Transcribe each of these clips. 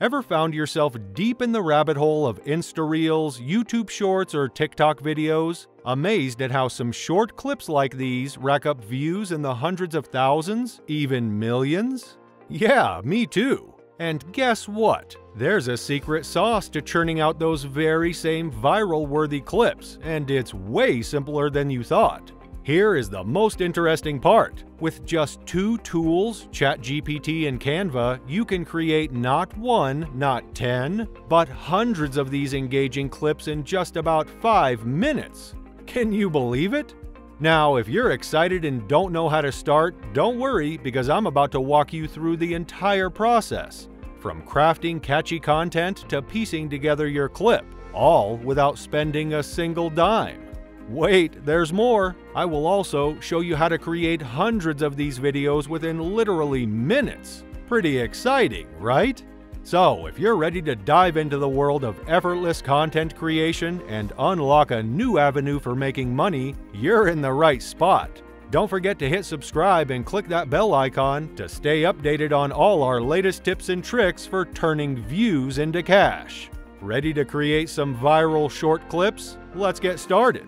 Ever found yourself deep in the rabbit hole of Insta Reels, YouTube Shorts, or TikTok videos, amazed at how some short clips like these rack up views in the hundreds of thousands, even millions? Yeah, me too. And guess what? There's a secret sauce to churning out those very same viral worthy clips, and it's way simpler than you thought. Here is the most interesting part. With just two tools, ChatGPT and Canva, you can create not one, not 10, but hundreds of these engaging clips in just about 5 minutes. Can you believe it? Now, if you're excited and don't know how to start, don't worry because I'm about to walk you through the entire process. From crafting catchy content to piecing together your clip, all without spending a single dime. Wait, there's more! I will also show you how to create hundreds of these videos within literally minutes. Pretty exciting, right? So, if you're ready to dive into the world of effortless content creation and unlock a new avenue for making money, you're in the right spot. Don't forget to hit subscribe and click that bell icon to stay updated on all our latest tips and tricks for turning views into cash. Ready to create some viral short clips? Let's get started.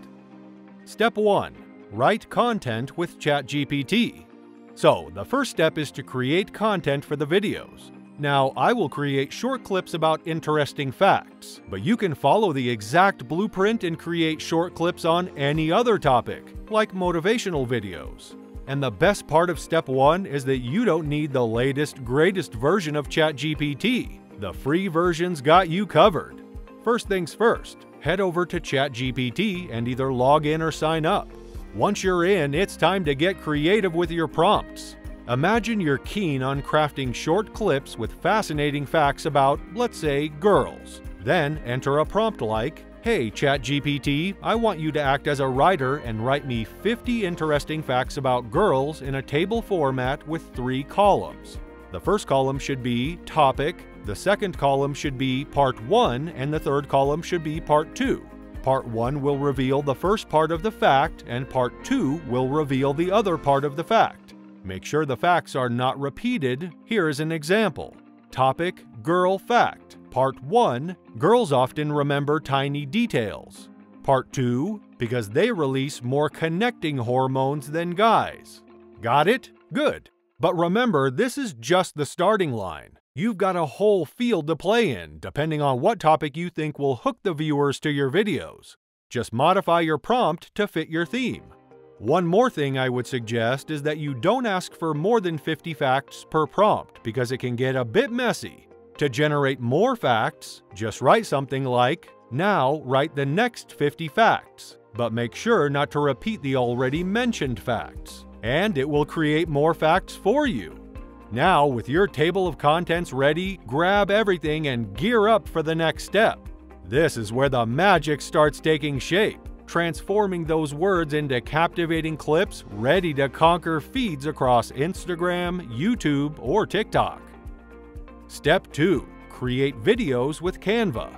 Step 1. Write content with ChatGPT. So, the first step is to create content for the videos. Now, I will create short clips about interesting facts, but you can follow the exact blueprint and create short clips on any other topic, like motivational videos. And the best part of step 1 is that you don't need the latest, greatest version of ChatGPT. The free version's got you covered. First things first, head over to ChatGPT and either log in or sign up. Once you're in, it's time to get creative with your prompts. Imagine you're keen on crafting short clips with fascinating facts about, let's say, girls. Then enter a prompt like, Hey ChatGPT, I want you to act as a writer and write me 50 interesting facts about girls in a table format with three columns. The first column should be topic, the second column should be part 1, and the third column should be part 2. Part 1 will reveal the first part of the fact, and part 2 will reveal the other part of the fact. Make sure the facts are not repeated. Here is an example. Topic Girl Fact. Part 1 Girls often remember tiny details. Part 2 Because they release more connecting hormones than guys. Got it? Good. But remember, this is just the starting line. You've got a whole field to play in, depending on what topic you think will hook the viewers to your videos. Just modify your prompt to fit your theme. One more thing I would suggest is that you don't ask for more than 50 facts per prompt because it can get a bit messy. To generate more facts, just write something like, now write the next 50 facts, but make sure not to repeat the already mentioned facts, and it will create more facts for you. Now, with your table of contents ready, grab everything and gear up for the next step. This is where the magic starts taking shape, transforming those words into captivating clips ready to conquer feeds across Instagram, YouTube, or TikTok. Step 2. Create videos with Canva.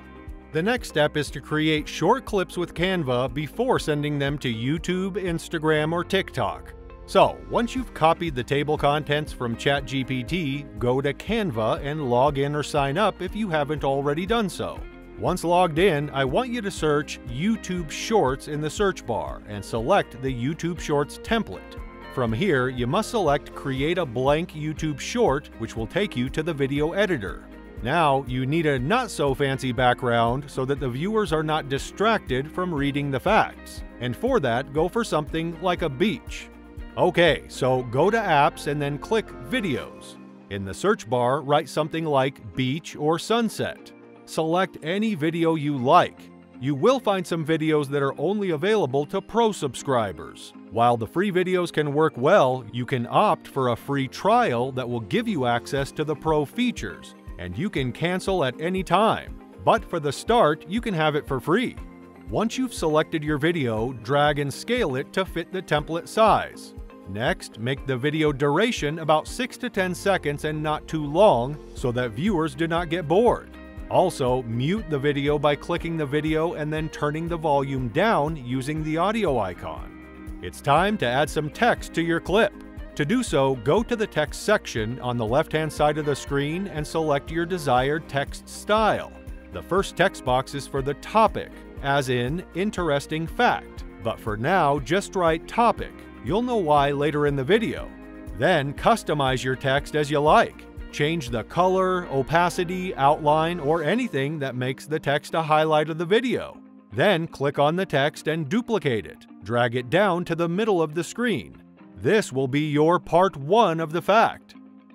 The next step is to create short clips with Canva before sending them to YouTube, Instagram, or TikTok. So, once you've copied the table contents from ChatGPT, go to Canva and log in or sign up if you haven't already done so. Once logged in, I want you to search YouTube Shorts in the search bar and select the YouTube Shorts template. From here, you must select Create a blank YouTube short, which will take you to the video editor. Now, you need a not so fancy background so that the viewers are not distracted from reading the facts. And for that, go for something like a beach. Okay, so go to Apps and then click Videos. In the search bar, write something like beach or sunset. Select any video you like. You will find some videos that are only available to pro subscribers. While the free videos can work well, you can opt for a free trial that will give you access to the pro features, and you can cancel at any time. But for the start, you can have it for free. Once you've selected your video, drag and scale it to fit the template size. Next, make the video duration about 6 to 10 seconds and not too long so that viewers do not get bored. Also, mute the video by clicking the video and then turning the volume down using the audio icon. It's time to add some text to your clip. To do so, go to the text section on the left-hand side of the screen and select your desired text style. The first text box is for the topic, as in interesting fact. But for now, just write topic. You'll know why later in the video. Then customize your text as you like. Change the color, opacity, outline, or anything that makes the text a highlight of the video. Then click on the text and duplicate it. Drag it down to the middle of the screen. This will be your part 1 of the fact.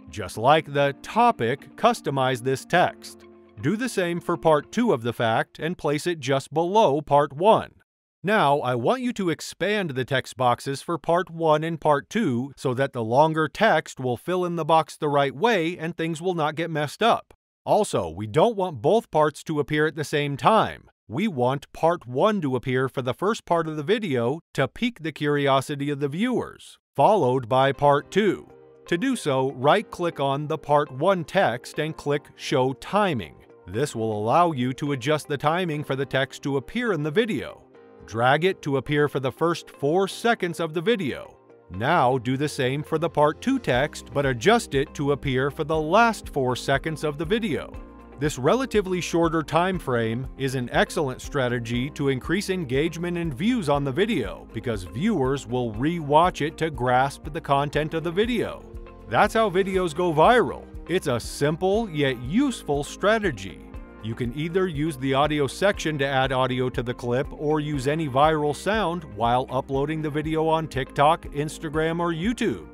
Just like the topic, customize this text. Do the same for part 2 of the fact and place it just below part 1. Now, I want you to expand the text boxes for part 1 and part 2 so that the longer text will fill in the box the right way and things will not get messed up. Also, we don't want both parts to appear at the same time. We want part 1 to appear for the first part of the video to pique the curiosity of the viewers, followed by part 2. To do so, right-click on the part 1 text and click Show Timing. This will allow you to adjust the timing for the text to appear in the video. Drag it to appear for the first 4 seconds of the video. Now do the same for the part 2 text, but adjust it to appear for the last 4 seconds of the video. This relatively shorter time frame is an excellent strategy to increase engagement and views on the video because viewers will re-watch it to grasp the content of the video. That's how videos go viral. It's a simple yet useful strategy. You can either use the audio section to add audio to the clip or use any viral sound while uploading the video on TikTok, Instagram, or YouTube.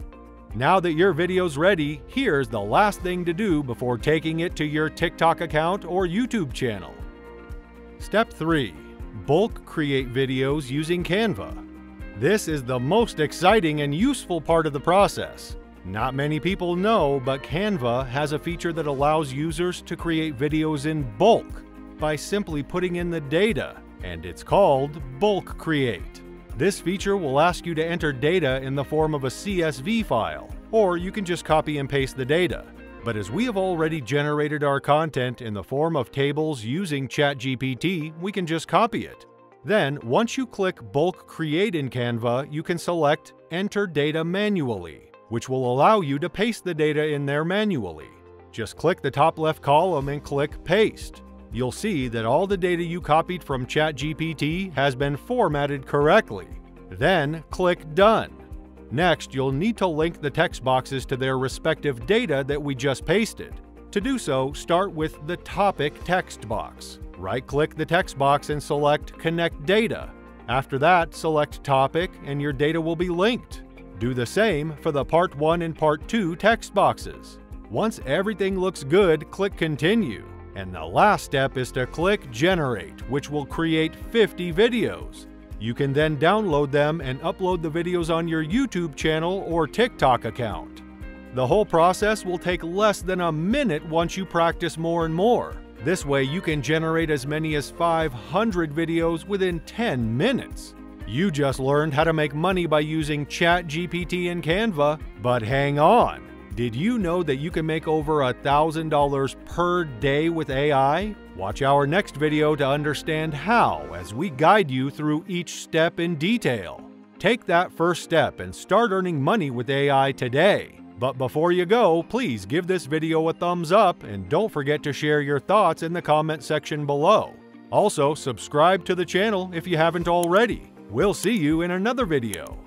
Now that your video's ready, here's the last thing to do before taking it to your TikTok account or YouTube channel. Step 3. Bulk create videos using Canva. This is the most exciting and useful part of the process. Not many people know, but Canva has a feature that allows users to create videos in bulk by simply putting in the data, and it's called Bulk Create. This feature will ask you to enter data in the form of a CSV file, or you can just copy and paste the data. But as we have already generated our content in the form of tables using ChatGPT, we can just copy it. Then, once you click Bulk Create in Canva, you can select Enter Data Manually which will allow you to paste the data in there manually. Just click the top left column and click Paste. You'll see that all the data you copied from ChatGPT has been formatted correctly. Then click Done. Next, you'll need to link the text boxes to their respective data that we just pasted. To do so, start with the Topic text box. Right-click the text box and select Connect Data. After that, select Topic and your data will be linked. Do the same for the Part 1 and Part 2 text boxes. Once everything looks good, click Continue. And the last step is to click Generate, which will create 50 videos. You can then download them and upload the videos on your YouTube channel or TikTok account. The whole process will take less than a minute once you practice more and more. This way you can generate as many as 500 videos within 10 minutes. You just learned how to make money by using ChatGPT and Canva, but hang on! Did you know that you can make over $1,000 per day with AI? Watch our next video to understand how as we guide you through each step in detail. Take that first step and start earning money with AI today. But before you go, please give this video a thumbs up and don't forget to share your thoughts in the comment section below. Also, subscribe to the channel if you haven't already. We'll see you in another video.